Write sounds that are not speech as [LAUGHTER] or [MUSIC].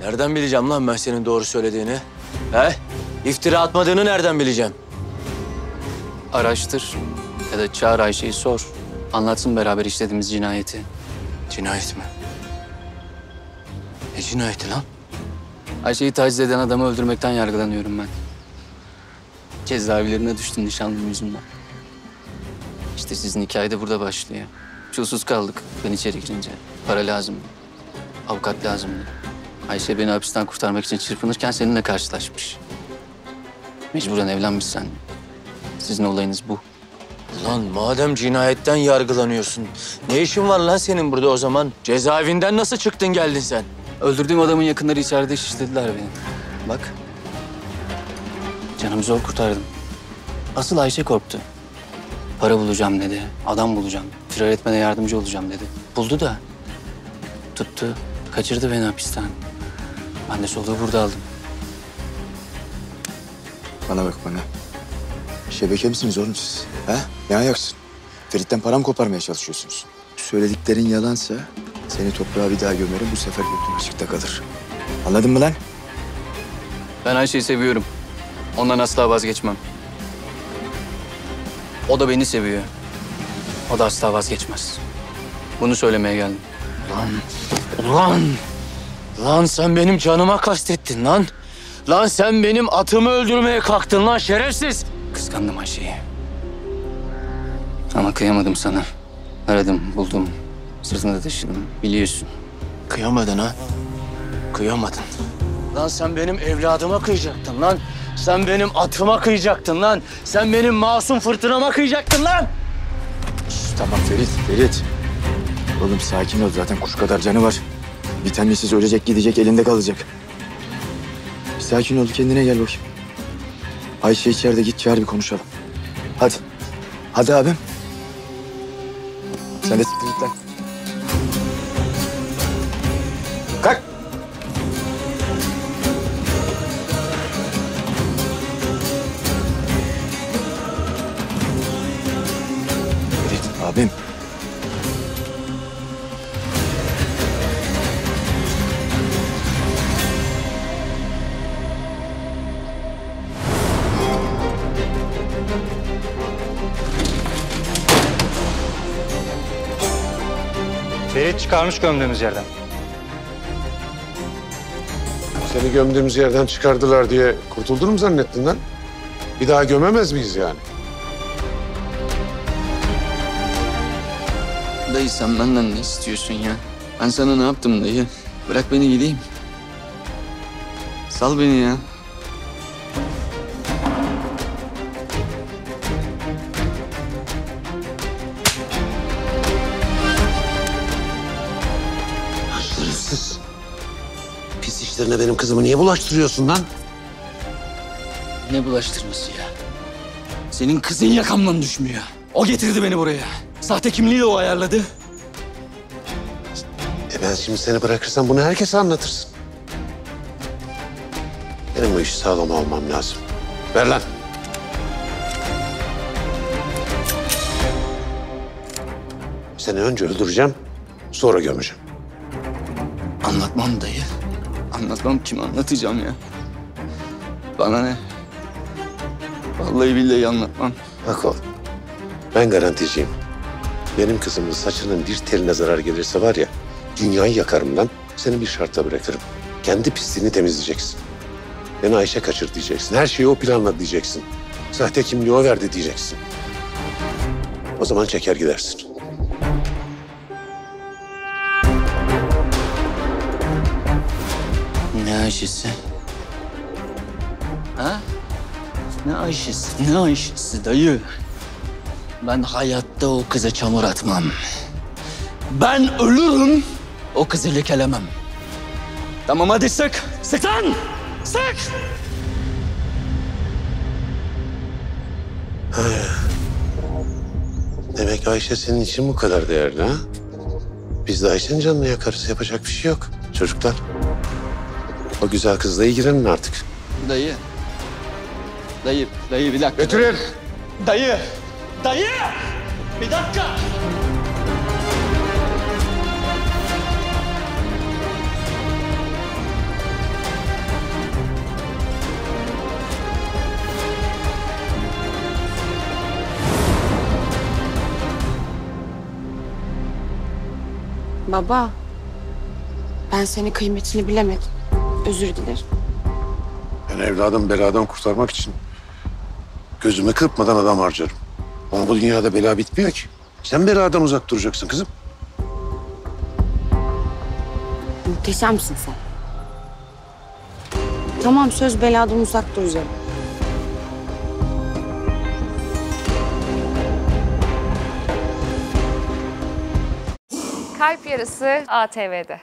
Nereden bileceğim lan ben senin doğru söylediğini? He? İftira atmadığını nereden bileceğim? Araştır ya da çağır Ayşe'yi sor. Anlatsın beraber işlediğimiz cinayeti. Cinayet mi? Ne cinayeti lan? Ayşe'yi taciz eden adamı öldürmekten yargılanıyorum ben. Cezaevlerine düştüm nişanlım yüzünden. İşte sizin hikaye de burada başlıyor. Çulsuz kaldık ben içeri girince. Para lazımdı. Avukat lazımdı. Ayşe beni hapisten kurtarmak için çırpınırken seninle karşılaşmış. Mecburen evlenmiş seninle. Sizin olayınız bu. Lan madem cinayetten yargılanıyorsun, ne işin var lan senin burada o zaman? Cezaevinden nasıl çıktın geldin sen? Öldürdüğüm adamın yakınları içeride şişlediler beni. Bak. Canımı zor kurtardım. Asıl Ayşe korktu. Para bulacağım dedi. Adam bulacağım. Firar etmene yardımcı olacağım dedi. Buldu da. Tuttu. Kaçırdı beni hapisten. Ben de soluğu burada aldım. Bana bak bana. Şebeke misiniz oğlum siz? Ha? Ne ayaksın? Ferit'ten para mı koparmaya çalışıyorsunuz? Söylediklerin yalansa seni toprağa bir daha gömerim. Bu sefer götün açıkta kalır. Anladın mı lan? Ben Ayşe'yi seviyorum. Ondan asla vazgeçmem. O da beni seviyor. O da asla vazgeçmez. Bunu söylemeye geldim. Ulan! Lan sen benim canıma kastettin lan. Lan sen benim atımı öldürmeye kalktın lan şerefsiz. Kıskandım Ayşe'yi. Ama kıyamadım sana. Aradım, buldum. Sırtında taşıdım. Biliyorsun. Kıyamadın ha? Kıyamadın. Lan sen benim evladıma kıyacaktın lan. Sen benim atıma kıyacaktın lan. Sen benim masum fırtınama kıyacaktın lan. Şş, tamam Ferit, Ferit. Oğlum sakin ol. Zaten kuş kadar canı var. Bir tanesiz ölecek gidecek elinde kalacak. Bir sakin ol kendine gel bakayım. Ayşe içeride git çağır bir konuşalım. Hadi. Hadi abim. Sen de siktir git lan. Kalk. Abim. Ferit çıkarmış gömdüğümüz yerden. Seni gömdüğümüz yerden çıkardılar diye kurtuldun mu zannettin lan? Bir daha gömemez miyiz yani? Dayı sen benden ne istiyorsun ya? Ben sana ne yaptım dayı? Bırak beni gideyim. Sal beni ya. Şerefsiz. Pis işlerine benim kızımı niye bulaştırıyorsun lan? Ne bulaştırması ya? Senin kızın yakamdan düşmüyor. O getirdi beni buraya. Sahte kimliğiyle o ayarladı. E ben şimdi seni bırakırsam bunu herkese anlatırsın. Benim bu işi sağlam almam lazım. Ver lan. Seni önce öldüreceğim, sonra gömeceğim. Anlatmam dayı. Anlatmam kim anlatacağım ya? Bana ne? Vallahi billahi anlatmam. Bak oğlum, ben garanticiyim. Benim kızımın saçının bir teline zarar gelirse var ya, dünyayı yakarım lan. Seni bir şartla bırakırım. Kendi pisliğini temizleyeceksin. Beni Ayşe kaçır diyeceksin. Her şeyi o planladı diyeceksin. Sahte kimliği o verdi diyeceksin. O zaman çeker gidersin. Ayşe'si? Ha? Ne Ayşe'si? Ne Ayşe'si dayı? Ben hayatta o kıza çamur atmam. Ben ölürüm, o kızı lekelemem. Tamam hadi sık. Sık lan! Sık! [SIGHS] Demek Ayşe senin için bu kadar değerli ha? Biz de Ayşe'nin canını yakarız. Yapacak bir şey yok. Çocuklar. O güzel kızla ilgilenin artık. Dayı. Dayı, dayı bir dakika. Götürün. Dayı. Dayı. Bir dakika. Baba, ben senin kıymetini bilemedim. Özür dilerim. Ben evladım beladan kurtarmak için gözümü kırpmadan adam harcarım. Ama bu dünyada bela bitmiyor ki. Sen beladan uzak duracaksın kızım. Muhteşemsin sen. Tamam söz beladan uzak duracağım. Kalp Yarısı ATV'de.